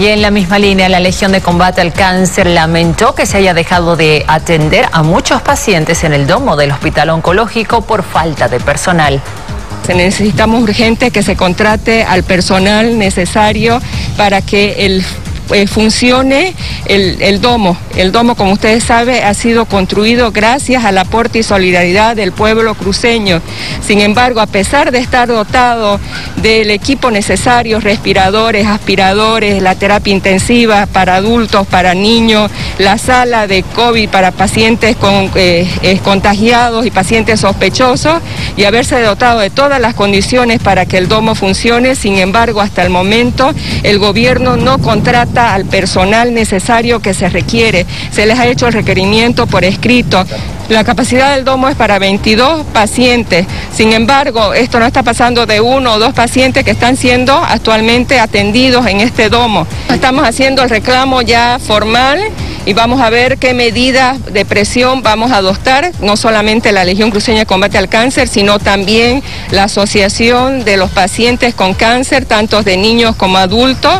Y en la misma línea, la Legión de Combate al Cáncer lamentó que se haya dejado de atender a muchos pacientes en el domo del Hospital Oncológico por falta de personal. Necesitamos urgente que se contrate al personal necesario para que el eh, funcione el, domo. El domo, como ustedes saben, ha sido construido gracias al aporte y solidaridad del pueblo cruceño. Sin embargo, a pesar de estar dotado del equipo necesario, respiradores, aspiradores, la terapia intensiva para adultos, para niños, la sala de COVID para pacientes con, eh, contagiados y pacientes sospechosos, y haberse dotado de todas las condiciones para que el domo funcione, sin embargo, hasta el momento el gobierno no contrata al personal necesario que se requiere. Se les ha hecho el requerimiento por escrito. La capacidad del domo es para 22 pacientes. Sin embargo, esto no está pasando de uno o dos pacientes que están siendo actualmente atendidos en este domo. Estamos haciendo el reclamo ya formal y vamos a ver qué medidas de presión vamos a adoptar, no solamente la Legión Cruceña de Combate al Cáncer, sino también la Asociación de los Pacientes con Cáncer, tanto de niños como adultos.